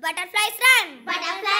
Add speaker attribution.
Speaker 1: Butterflies run.
Speaker 2: Butterflies